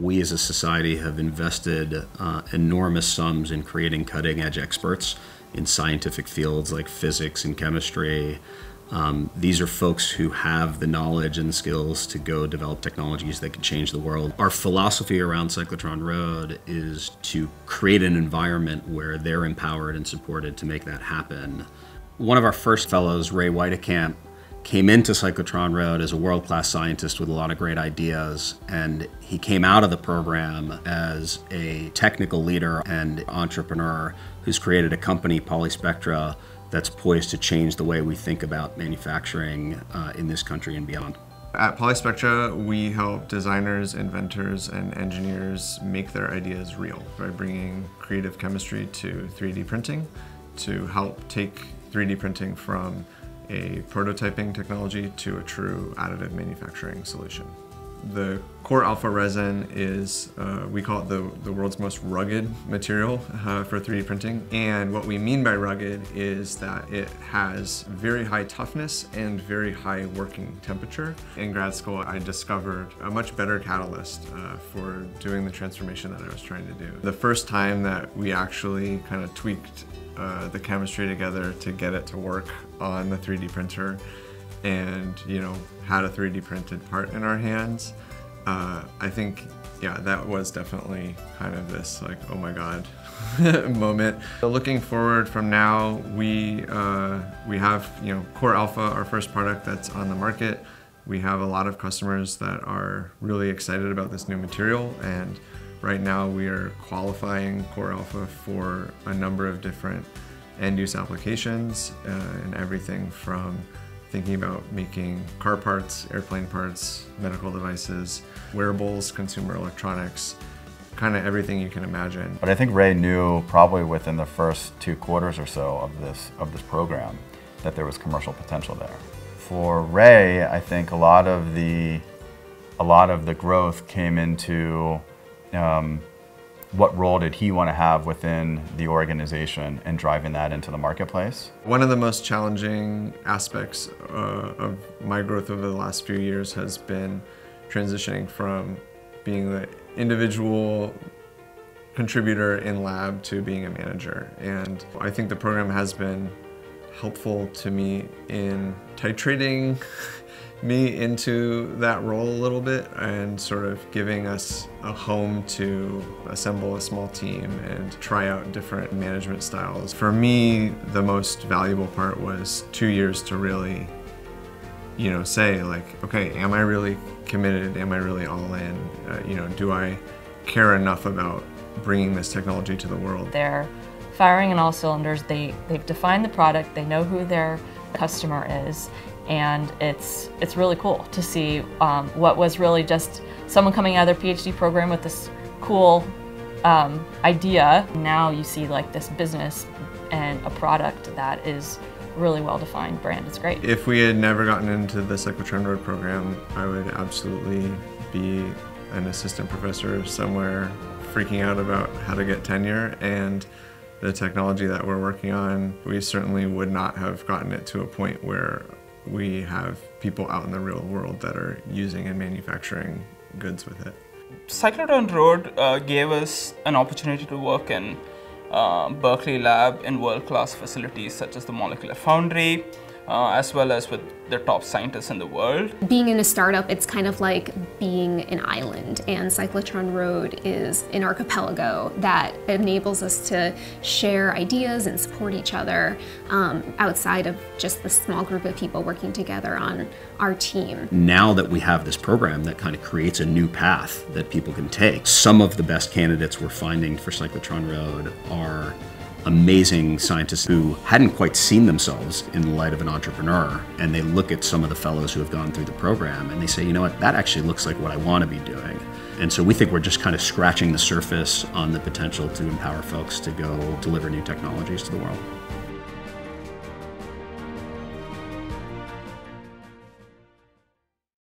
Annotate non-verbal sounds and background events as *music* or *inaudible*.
we as a society have invested uh, enormous sums in creating cutting edge experts in scientific fields like physics and chemistry. Um, these are folks who have the knowledge and skills to go develop technologies that can change the world. Our philosophy around Cyclotron Road is to create an environment where they're empowered and supported to make that happen. One of our first fellows, Ray Weitekamp, came into Cyclotron Road as a world-class scientist with a lot of great ideas and he came out of the program as a technical leader and entrepreneur who's created a company Polyspectra that's poised to change the way we think about manufacturing uh, in this country and beyond. At Polyspectra, we help designers, inventors, and engineers make their ideas real by bringing creative chemistry to 3D printing to help take 3D printing from a prototyping technology to a true additive manufacturing solution. The COR Alpha resin is, uh, we call it the, the world's most rugged material uh, for 3D printing. And what we mean by rugged is that it has very high toughness and very high working temperature. In grad school, I discovered a much better catalyst uh, for doing the transformation that I was trying to do. The first time that we actually kind of tweaked uh, the chemistry together to get it to work on the 3D printer and you know had a 3D printed part in our hands. Uh, I think yeah that was definitely kind of this like oh my god *laughs* moment. So looking forward from now we uh, we have you know COR Alpha our first product that's on the market. We have a lot of customers that are really excited about this new material and Right now we are qualifying COR Alpha for a number of different end-use applications uh, and everything from thinking about making car parts, airplane parts, medical devices, wearables, consumer electronics, kind of everything you can imagine. But I think Ray knew probably within the first two quarters or so of this, of this program that there was commercial potential there. For Ray, I think a lot of the, a lot of the growth came into um, what role did he want to have within the organization and driving that into the marketplace? One of the most challenging aspects uh, of my growth over the last few years has been transitioning from being the individual contributor in lab to being a manager. And I think the program has been helpful to me in titrating *laughs* me into that role a little bit and sort of giving us a home to assemble a small team and try out different management styles. For me, the most valuable part was two years to really, you know, say like, okay, am I really committed? Am I really all in? Uh, you know, do I care enough about bringing this technology to the world? They're firing on all cylinders. They, they've defined the product. They know who their customer is and it's it's really cool to see um, what was really just someone coming out of their PhD program with this cool um, idea. Now you see like this business and a product that is really well defined brand. It's great. If we had never gotten into the Cyclotron Road program, I would absolutely be an assistant professor somewhere freaking out about how to get tenure and the technology that we're working on, we certainly would not have gotten it to a point where we have people out in the real world that are using and manufacturing goods with it. Cyclotron Road uh, gave us an opportunity to work in uh, Berkeley Lab in world-class facilities such as the Molecular Foundry, uh, as well as with the top scientists in the world. Being in a startup, it's kind of like being an island, and Cyclotron Road is an archipelago that enables us to share ideas and support each other um, outside of just the small group of people working together on our team. Now that we have this program that kind of creates a new path that people can take, some of the best candidates we're finding for Cyclotron Road are amazing scientists who hadn't quite seen themselves in the light of an entrepreneur. And they look at some of the fellows who have gone through the program and they say, you know what, that actually looks like what I want to be doing. And so we think we're just kind of scratching the surface on the potential to empower folks to go deliver new technologies to the world.